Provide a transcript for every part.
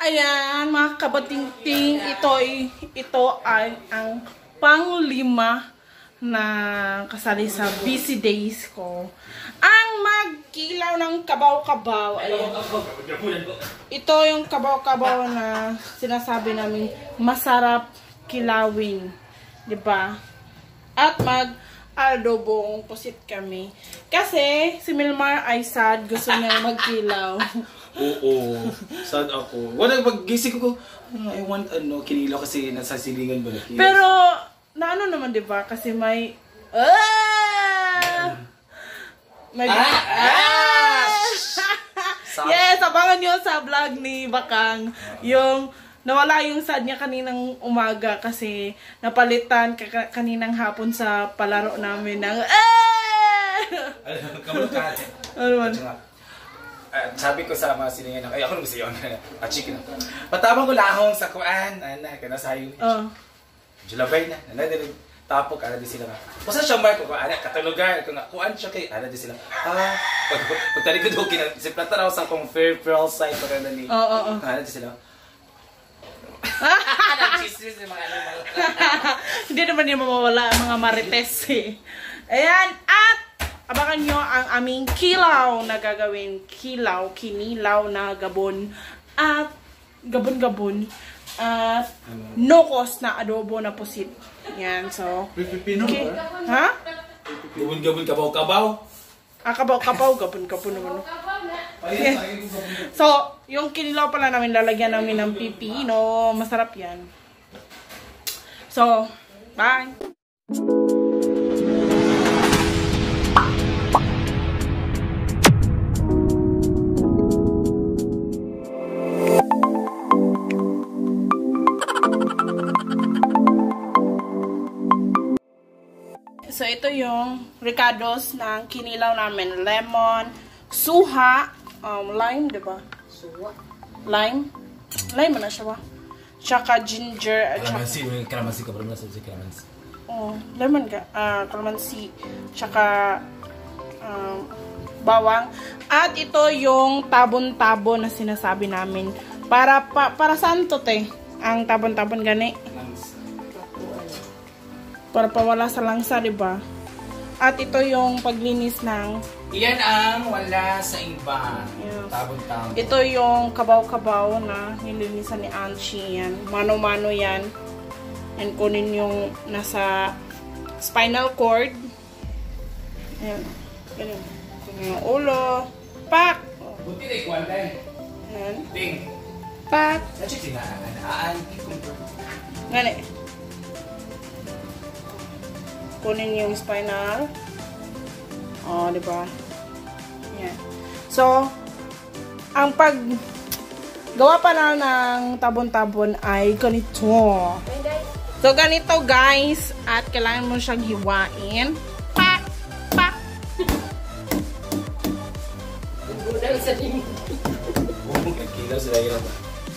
Ayan, mga kabatingting, ito, ito ay ang panglima na kasali sa busy days ko. Ang magkilaw ng kabaw-kabaw. Ito yung kabaw-kabaw na sinasabi namin masarap kilawin. ba? At mag adobong pusit kami. Kasi si Milmar ay sad, gusto niya magkilaw. Oo. Sad ako. Wala, pag-gising ko, ano, I want, ano, kinilaw kasi nasa silingan ba na Pero, naano naman, di ba? Kasi may... Ah! May... Ah! yes, abangan nyo sa vlog ni Bakang. Yung nawala yung sad niya kaninang umaga kasi napalitan ka- kaninang hapon sa palaro namin ng ah! Alam, kamalo ka. Ano man? Ah, sabi ko sa mga silingan, ay ako nung gusto yun. Ah, chicken. Patabang ko lahong sa kuan. Ana, kana sayo. Oh. Julabay na. Ana, din tapok, ana di sila nga. Basta siya mark ko, ana, katulugan. Kung nga, kuan siya kay, ana di sila. Ah, pag, pag tari ko doon, kina- si Plata raw sa kong fair pearl side, pag ano ni. Oo, oo, oo. Ana di sila. Hindi naman yung mawawala ang mga marites eh. Ayan, at abangan nyo ang aming kilaw na gagawin. Kilaw, kinilaw na gabon. At gabon-gabon. At no-cost na adobo na pusit. Yan, so. Pipino Okay. Ha? Gabon-gabon, kabaw-kabaw. Ah, kapaw-kapaw, gabon-gabon naman. Yeah. So, yung kinilaw pala namin, lalagyan namin ng pipino. Masarap yan. So, bye! So, ito yung ricados ng kinilaw namin. Lemon, suha, um, lime, di ba? Suha? Lime? Lime na siya ba? Tsaka ginger, at tsaka, Kalamansi, may kalamansi ka, parang nasa si kalamansi. oh, lemon ka, ah, calamansi, tsaka, um, bawang. At ito yung tabon-tabon na sinasabi namin. Para, pa, para saan to, te? Ang tabon-tabon gani? Para pawala sa langsa, di ba? At ito yung paglinis ng Iyan ang wala sa iba. Yes. Tabon-tabon. Ito yung kabaw-kabaw na nilinisan ni Anchi. Yan. Mano-mano yan. Yan kunin yung nasa spinal cord. Yan. Ganyan. Kunin yung ulo. Pak! Buti na ikuan tayo. Yan. Ting. Pak! Kasi tinaan. Aan. Gani. Kunin yung spinal. Oh, di ba? Yan. So, ang pag gawa pa na ng tabon-tabon ay ganito. So, ganito guys. At kailangan mo siyang hiwain. Sila yun.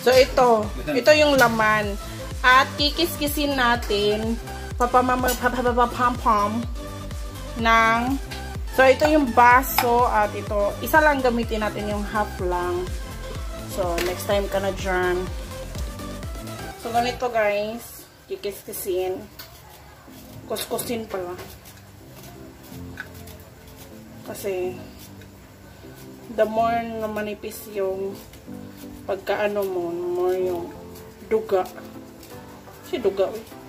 So, ito. Ito yung laman. At kikis-kisin natin papamamapapapam ng So, ito yung baso at ito, isa lang gamitin natin yung half lang. So, next time ka na dyan. So, ganito guys. Kikis-kisin. Kuskusin pala. Kasi, the more na manipis yung pagkaano mo, more yung duga. Si duga, eh.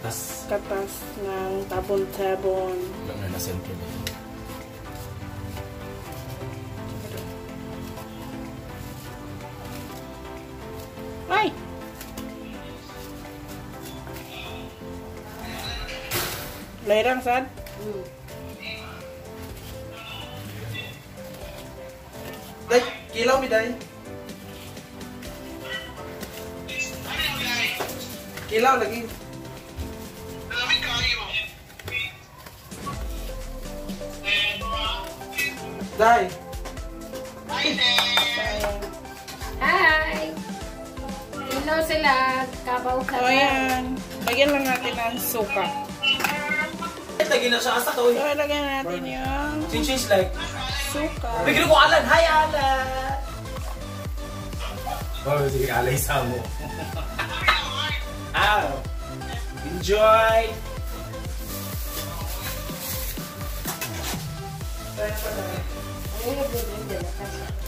Katas. Katas ng tabon-tabon. Wala na na center na yun. Ay! Lairang sad? Day, kilaw mi day. Kilaw lagi. Day. Hi! Hello sila, kabaw So, ayan. Lagyan lang natin ng suka. Lagi na siya asa to. So, lagyan natin yung Since she's like, suka. bigyan ko Alan. Hi, Alan! Oh, sige, alay sa mo. ah, enjoy!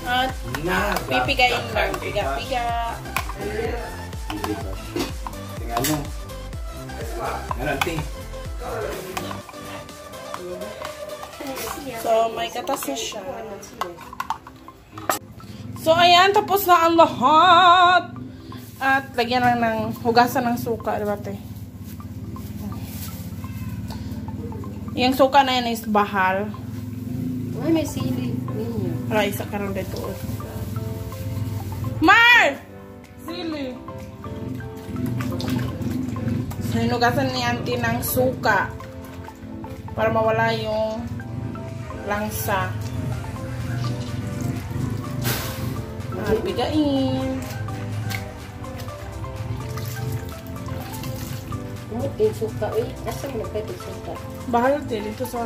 At Na, pipigayin lang. Piga-piga. Tingnan mo. Ganun, ting. So, may katas na siya. So, ayan. Tapos na ang lahat. At lagyan lang ng hugasan ng suka. Diba, te? Yung suka na yan is bahal. Ay, may sili. Ninyo. Para isa ka rin dito. Mar! Sili. Hinugasan ni auntie ng suka. Para mawala yung langsa. At bigain. Umot yung suka. Uy, asa mo nagpapit suka? Bahal din dito sa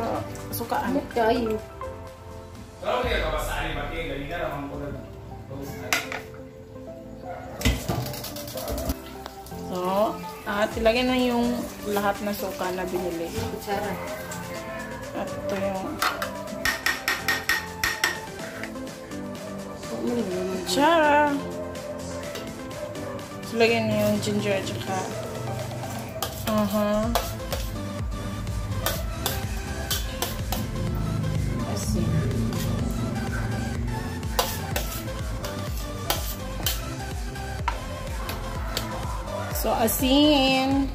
sukaan. Umot kayo. Pero hindi ka ba sa ani ba? Kaya galingan naman ko na. So, at ilagay na yung lahat na suka na binili. Kutsara. At ito yung Huwag mo naman. Tsara! So, lagyan niyo yung ginger at saka uh So, asin.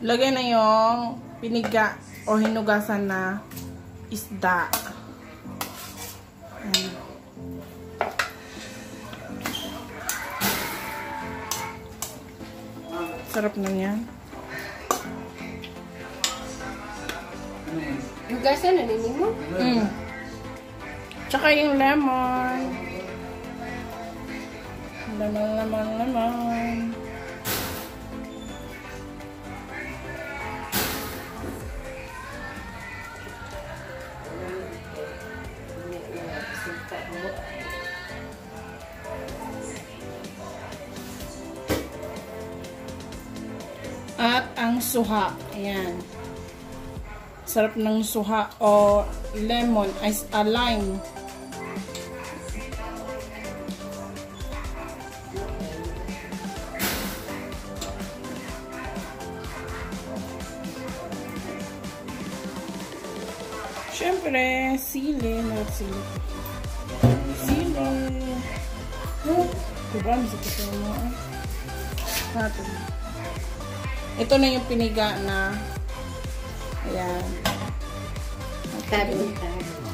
Lagay na yung piniga o hinugasan na isda. Sarap na yan. Hugasan na nini mo? Mm. Tsaka yung lemon. Lemon, lemon, lemon. Suha. Ayan. Sarap ng suha o lemon, ice, uh, lime. Siyempre, sili. Not sili. Sili. Oh, diba? Masakit yung mga. Natin. Ito na yung piniga na ayan,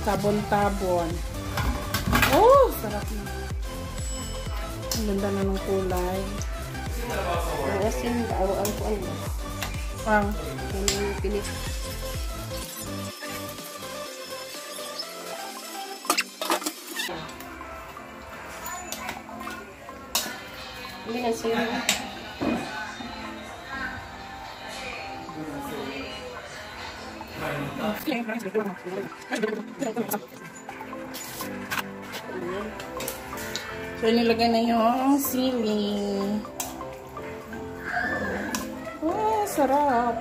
tabon-tabon. Oh, sarap na. Ang ganda na ng kulay. Ang asin, ang ang kuan mo. Ang yung pinip. Hindi na siya. So, nilagay na yung sili. Oh, sarap.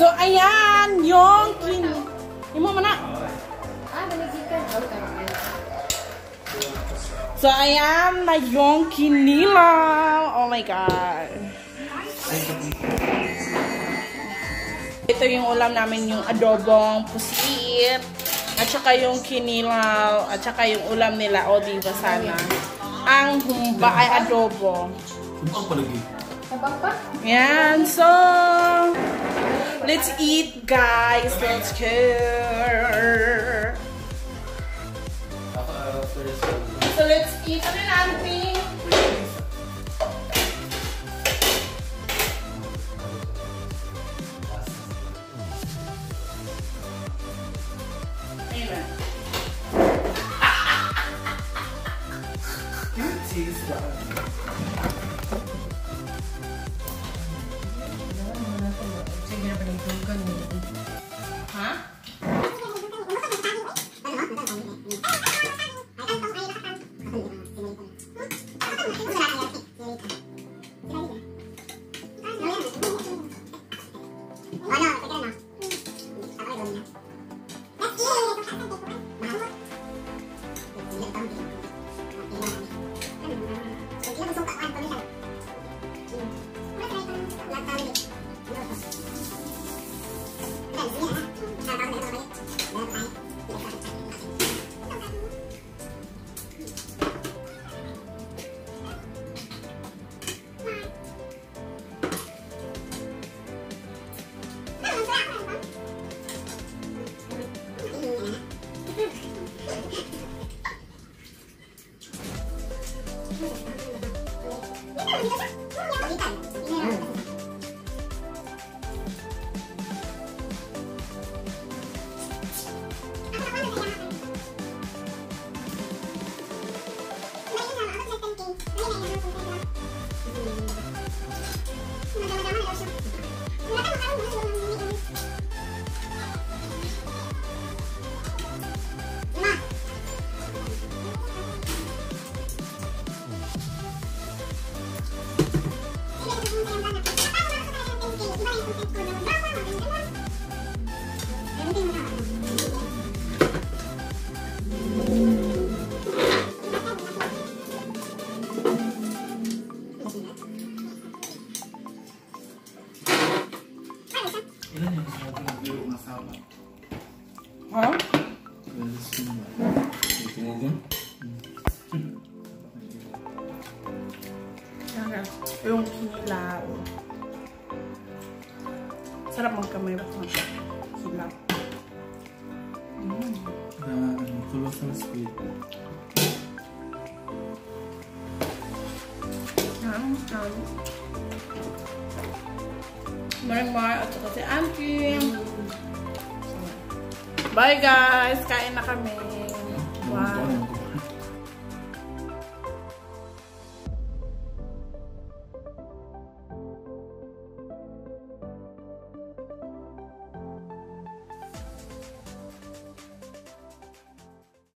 So, ayan, yung kin... So, ayan na yung kinilaw. Oh my God. Ito yung ulam namin, yung adobong pusit. At saka yung kinilaw. At saka yung ulam nila. O, diba sana? Ang humba ay adobo. Ang palagi. Yan. So, let's eat, guys. Let's go. So, let's eat. Ano na, auntie? Amen. Ha? Galis ko ba? Tinigin? Yan. Yung kilaw. Sarap magkamay ba ng kilaw. Mm. Na ano, tulos ng squid. Yan. Yan. Marimar at saka si Auntie. Bye guys! Kain na kami. Wow.